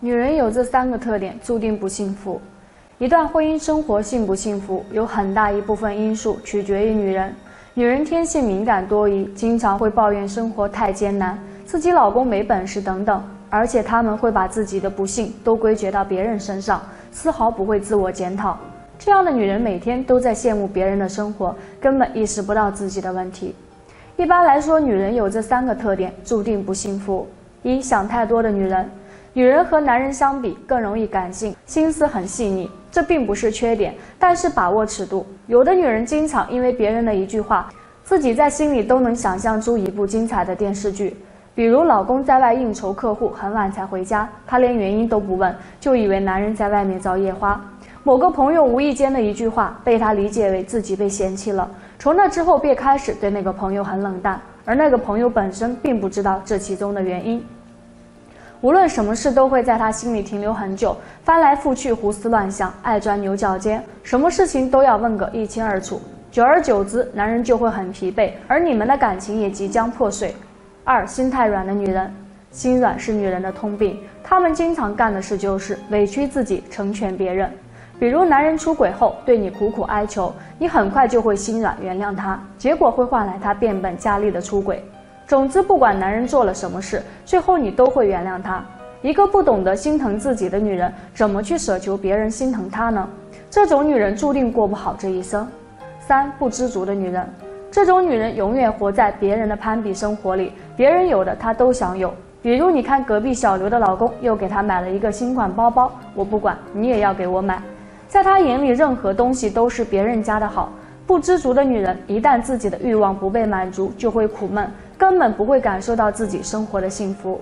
女人有这三个特点，注定不幸福。一段婚姻生活幸不幸福，有很大一部分因素取决于女人。女人天性敏感多疑，经常会抱怨生活太艰难，自己老公没本事等等，而且她们会把自己的不幸都归结到别人身上，丝毫不会自我检讨。这样的女人每天都在羡慕别人的生活，根本意识不到自己的问题。一般来说，女人有这三个特点，注定不幸福。一想太多的女人。女人和男人相比更容易感性，心思很细腻，这并不是缺点，但是把握尺度。有的女人经常因为别人的一句话，自己在心里都能想象出一部精彩的电视剧。比如老公在外应酬客户，很晚才回家，她连原因都不问，就以为男人在外面遭夜花。某个朋友无意间的一句话，被她理解为自己被嫌弃了，从那之后便开始对那个朋友很冷淡，而那个朋友本身并不知道这其中的原因。无论什么事都会在他心里停留很久，翻来覆去，胡思乱想，爱钻牛角尖，什么事情都要问个一清二楚。久而久之，男人就会很疲惫，而你们的感情也即将破碎。二，心太软的女人，心软是女人的通病，她们经常干的事就是委屈自己，成全别人。比如男人出轨后对你苦苦哀求，你很快就会心软原谅他，结果会换来他变本加厉的出轨。总之，不管男人做了什么事，最后你都会原谅他。一个不懂得心疼自己的女人，怎么去奢求别人心疼她呢？这种女人注定过不好这一生。三不知足的女人，这种女人永远活在别人的攀比生活里，别人有的她都想有。比如，你看隔壁小刘的老公又给她买了一个新款包包，我不管，你也要给我买。在她眼里，任何东西都是别人家的好。不知足的女人，一旦自己的欲望不被满足，就会苦闷。根本不会感受到自己生活的幸福。